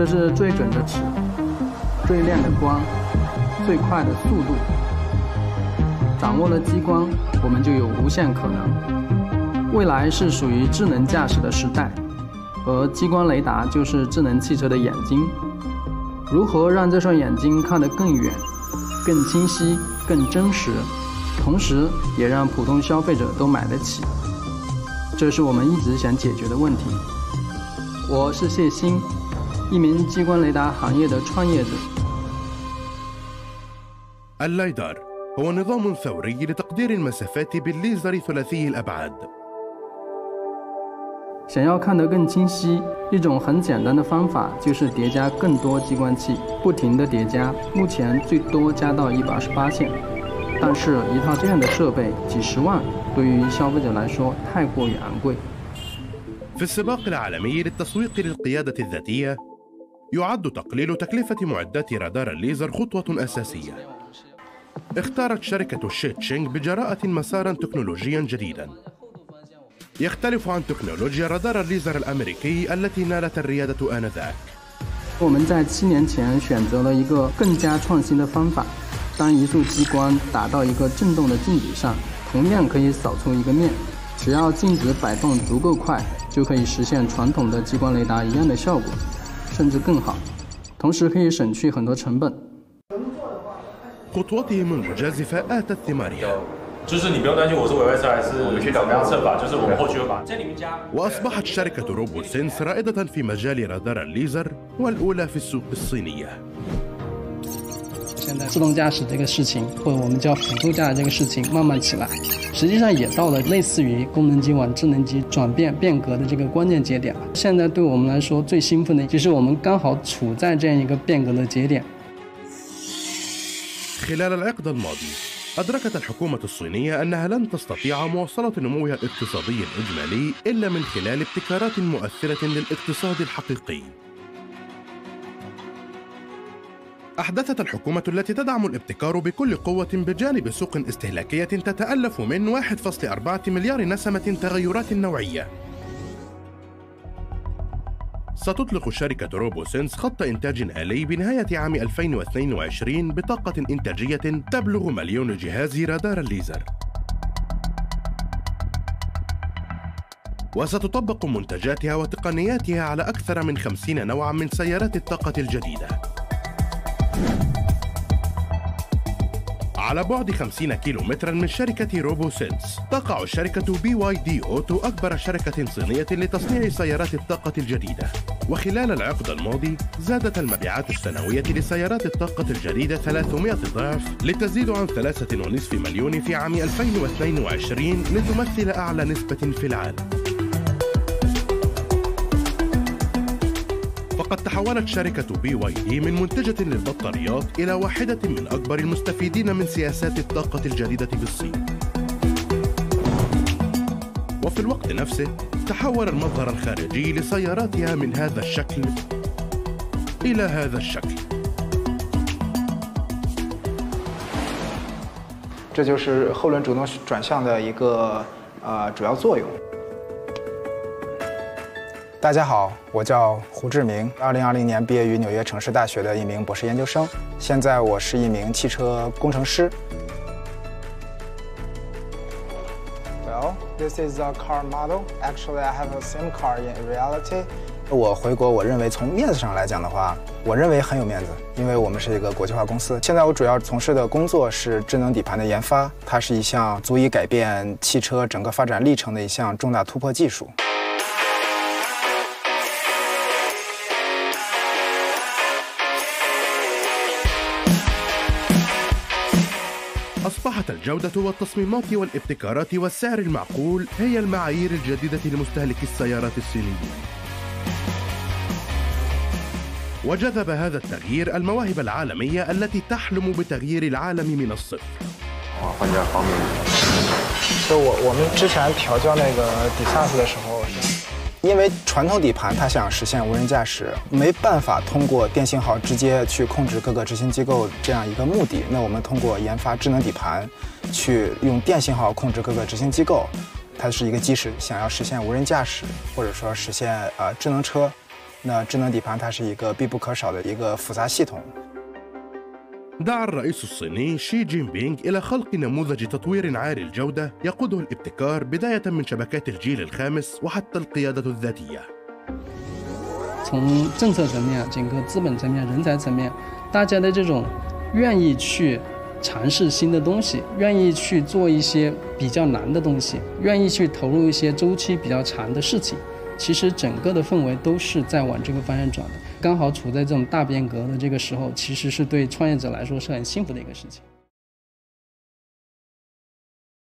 这是最准的尺，最亮的光，最快的速度。掌握了激光，我们就有无限可能。未来是属于智能驾驶的时代，而激光雷达就是智能汽车的眼睛。如何让这双眼睛看得更远、更清晰、更真实，同时也让普通消费者都买得起？这是我们一直想解决的问题。我是谢鑫，一名激光雷达行业的创业者。الليدار هو نظام ثوري لتقدير المسافات بالليزر ثلاثي الأبعاد. 想要看得更清晰，一种很简单的方法就是叠加更多激光器，不停的叠加。目前最多加到一百二十八线，但是一套这样的设备几十万，对于消费者来说太过于昂贵。في السباق العالمي للتسويق للقيادة الذاتية يعد تقليل تكلفة معدات رادار الليزر خطوة أساسية اختارت شركة شيتشينغ بجراءة مسارا تكنولوجيا جديدا يختلف عن تكنولوجيا رادار الليزر الأمريكي التي نالت الريادة آنذاك 我们在七年前选择了一个更加创新的方法，当一束激光打到一个振动的镜底上，同样可以扫出一个面。只要镜子摆动足够快，就可以实现传统的激光雷达一样的效果， 甚至更好。同时可以省去很多成本。就是你不用担心我是委外车还是我们去找么样测法，就是我们后续会把在你们家。وأصبحت شركة روبو سينس رائدة في مجال رادار الليزر والأولى في السوق الصينية. 现在自动驾驶这个事情，或者我们叫辅助驾驶这个事情慢慢起来，实际上也到了类似于功能机往智能机转变变革的这个关键节点了。现在对我们来说最兴奋的就是我们刚好处在这样一个变革的节点。خلال العقد الماضي أدركت الحكومة الصينية أنها لن تستطيع مواصلة نموها الاقتصادي الإجمالي إلا من خلال ابتكارات مؤثرة للاقتصاد الحقيقي. أحدثت الحكومة التي تدعم الابتكار بكل قوة بجانب سوق استهلاكية تتألف من 1.4 مليار نسمة تغيرات نوعية. ستطلق شركة روبوسينس خط إنتاج آلي بنهاية عام 2022 بطاقة إنتاجية تبلغ مليون جهاز رادار الليزر. وستطبق منتجاتها وتقنياتها على أكثر من 50 نوعا من سيارات الطاقة الجديدة. على بعد 50 كيلومترا من شركة روبو سينس تقع شركة بي واي دي أوتو أكبر شركة صينية لتصنيع سيارات الطاقة الجديدة. وخلال العقد الماضي زادت المبيعات السنوية لسيارات الطاقة الجديدة 300 ضعف لتزيد عن 3.5 مليون في عام 2022 لتمثل أعلى نسبة في العالم. فقد تحولت شركة بي واي دي من منتجة للبطاريات إلى واحدة من أكبر المستفيدين من سياسات الطاقة الجديدة بالصين. وفي الوقت نفسه تحول المظهر الخارجي لسياراتها من هذا الشكل إلى هذا الشكل. 这就是后轮主动转向的一个呃主要作用。 大家好，我叫胡志明，二零二零年毕业于纽约城市大学的一名博士研究生，现在我是一名汽车工程师。Well, this is a car model. Actually, I have a same car in reality. 我回国，我认为从面子上来讲的话，我认为很有面子，因为我们是一个国际化公司。现在我主要从事的工作是智能底盘的研发，它是一项足以改变汽车整个发展历程的一项重大突破技术。أصبحت الجودة والتصميمات والابتكارات والسعر المعقول هي المعايير الجديدة لمستهلكي السيارات الصينيين. وجذب هذا التغيير المواهب العالمية التي تحلم بتغيير العالم من الصفر. 因为传统底盘它想实现无人驾驶，没办法通过电信号直接去控制各个执行机构这样一个目的。那我们通过研发智能底盘，去用电信号控制各个执行机构，它是一个基石。想要实现无人驾驶，或者说实现呃智能车，那智能底盘它是一个必不可少的一个复杂系统。دعا الرئيس الصيني شي جين بينغ إلى خلق نموذج تطوير عالي الجودة يقوده الابتكار بداية من شبكات الجيل الخامس وحتى القيادة الذاتية. 从政策层面、整个资本层面、人才层面，大家的这种愿意去尝试新的东西，愿意去做一些比较难的东西，愿意去投入一些周期比较长的事情， 其实整个的氛围都是在往这个方向转的。刚好处在这种大变革的这个时候，其实是对创业者来说是很幸福的一个事情。